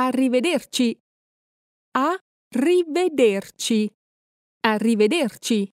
Arrivederci. A rivederci. Arrivederci.